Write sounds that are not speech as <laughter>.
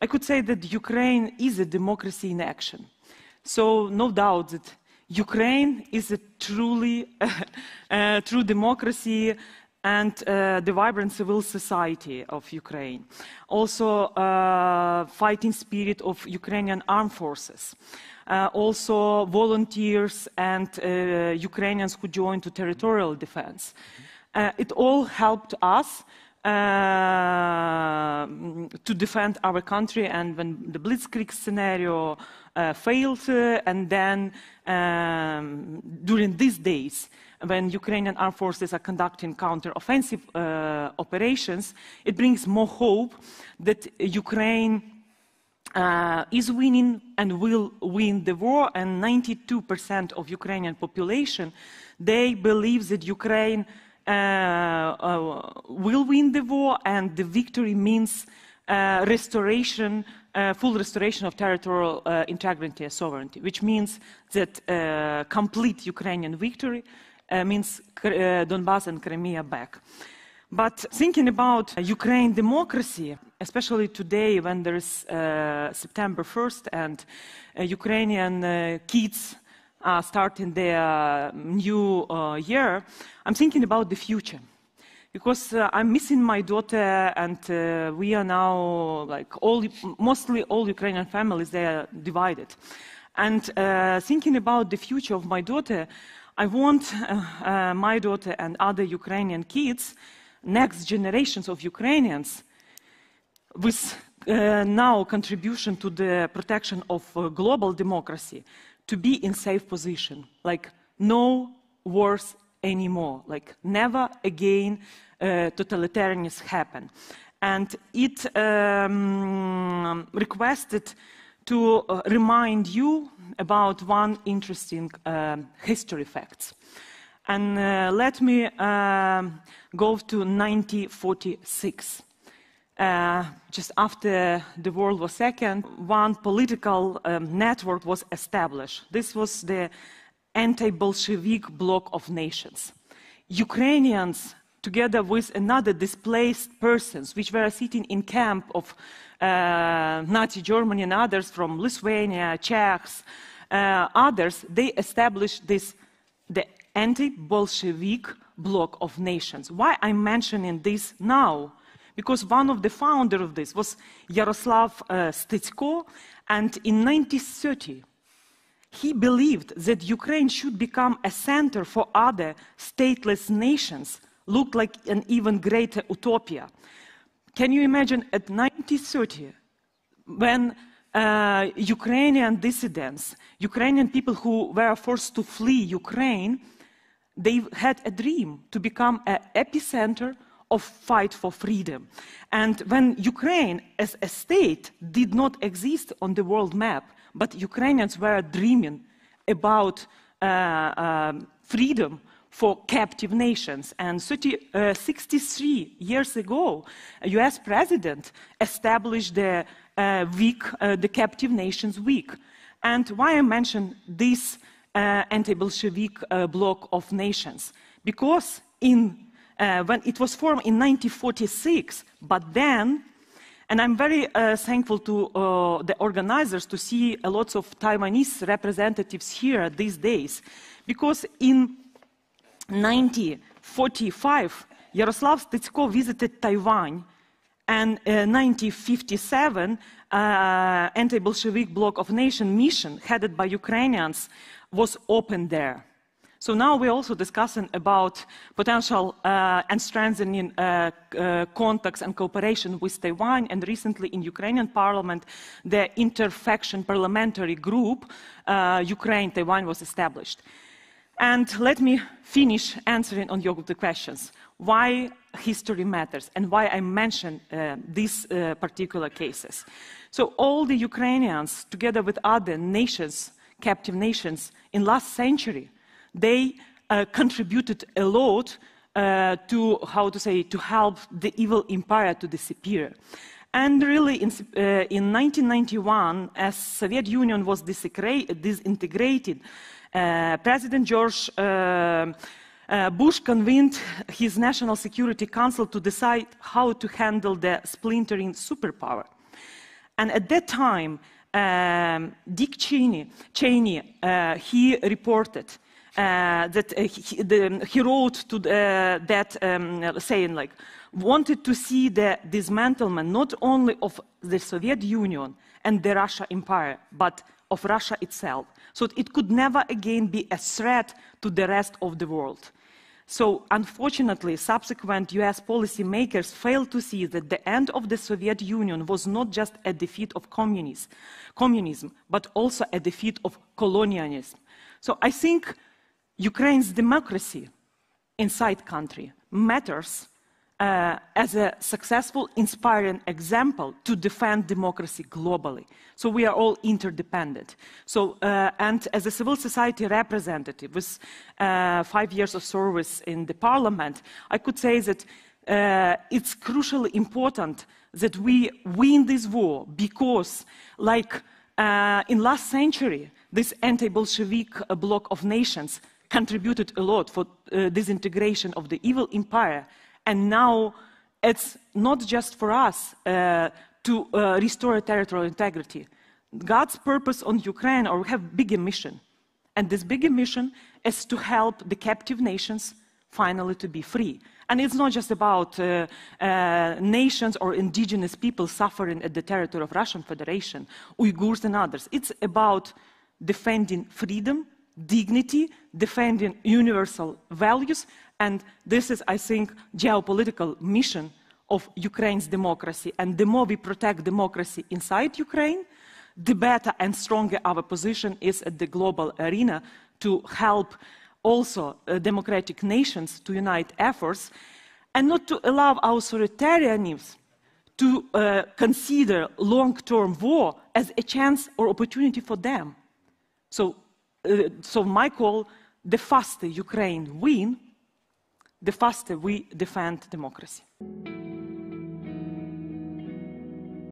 I could say that Ukraine is a democracy in action. So, no doubt that Ukraine is a truly <laughs> uh, true democracy and uh, the vibrant civil society of Ukraine. Also, uh, fighting spirit of Ukrainian armed forces. Uh, also, volunteers and uh, Ukrainians who joined to territorial defense. Uh, it all helped us to defend our country and when the blitzkrieg scenario uh, failed uh, and then um, during these days when Ukrainian armed forces are conducting counter-offensive uh, operations, it brings more hope that Ukraine uh, is winning and will win the war and 92% of Ukrainian population, they believe that Ukraine uh, uh, will win the war, and the victory means uh, restoration, full restoration of territorial integrity and sovereignty, which means that complete Ukrainian victory means Donbass and Crimea back. But thinking about Ukraine democracy, especially today when there is uh, September 1st and uh, Ukrainian uh, kids uh, starting their new uh, year, I'm thinking about the future. Because uh, I'm missing my daughter, and uh, we are now like all, mostly all Ukrainian families. They are divided, and uh, thinking about the future of my daughter, I want uh, my daughter and other Ukrainian kids, next generations of Ukrainians, with now contribution to the protection of global democracy, to be in safe position, like no wars anymore, like never again uh, totalitarianism happen. And it um, requested to uh, remind you about one interesting uh, history facts. And let me um, go to 1946. Uh, just after the World War II, one political um, network was established. This was the anti-Bolshevik bloc of nations. Ukrainians, together with another displaced persons, which were sitting in camp of uh, Nazi Germany and others from Lithuania, Czechs, uh, others, they established this, the anti-Bolshevik bloc of nations. Why I'm mentioning this now? Because one of the founders of this was Yaroslav uh, Stetsko, and in 1930, he believed that Ukraine should become a center for other stateless nations, looked like an even greater utopia. Can you imagine at 1930, when uh, Ukrainian dissidents, Ukrainian people who were forced to flee Ukraine, they had a dream to become an epicenter of fight for freedom. And when Ukraine as a state did not exist on the world map, but Ukrainians were dreaming about uh, uh, freedom for captive nations. And 30, uh, 63 years ago, a US president established the uh, week, uh, the Captive Nations Week. And why I mention this uh, anti-Bolshevik bloc of nations? Because in uh, when it was formed in 1946, but then, and I'm very uh, thankful to uh, the organizers to see a lot of Taiwanese representatives here these days, because in 1945, Yaroslav Stetsko visited Taiwan, and in 1957, uh, anti-Bolshevik bloc of nation mission headed by Ukrainians was opened there. So now we're also discussing about potential uh, and strengthening uh, uh, contacts and cooperation with Taiwan. And recently in Ukrainian parliament, the interfaction parliamentary group, uh, Ukraine-Taiwan, was established. And let me finish answering on your questions. Why history matters and why I mention uh, these uh, particular cases. So all the Ukrainians, together with other nations, captive nations, in last century, they uh, contributed a lot uh, to, how to say, to help the evil empire to disappear. And really, in, uh, in 1991, as Soviet Union was disintegrated, uh, President George uh, uh, Bush convened his National Security Council to decide how to handle the splintering superpower. And at that time, um, Dick Cheney, Cheney he reported that uh, he, the, he, wrote to uh, that um, saying like wanted to see the dismantlement not only of the Soviet Union and the Russia Empire, but of Russia itself. So it could never again be a threat to the rest of the world. So, unfortunately, subsequent US policymakers failed to see that the end of the Soviet Union was not just a defeat of communism, but also a defeat of colonialism. So, I think Ukraine's democracy inside country matters uh, as a successful, inspiring example to defend democracy globally. So we are all interdependent. So, uh, and as a civil society representative with uh, five years of service in the parliament, I could say that uh, it's crucially important that we win this war because, like uh, in last century, this anti-Bolshevik bloc of nations contributed a lot for uh, disintegration of the evil empire and now it's not just for us uh, to uh, restore territorial integrity. God's purpose on Ukraine, or we have bigger mission. And this bigger mission is to help the captive nations finally to be free. And it's not just about uh, uh, nations or indigenous people suffering at the territory of Russian Federation, Uyghurs and others. It's about defending freedom, dignity, defending universal values, and this is, I think, geopolitical mission of Ukraine's democracy. And the more we protect democracy inside Ukraine, the better and stronger our position is at the global arena to help also uh, democratic nations to unite efforts and not to allow authoritarianism to uh, consider long-term war as a chance or opportunity for them. So, uh, so my call, the faster Ukraine win, the faster we defend democracy.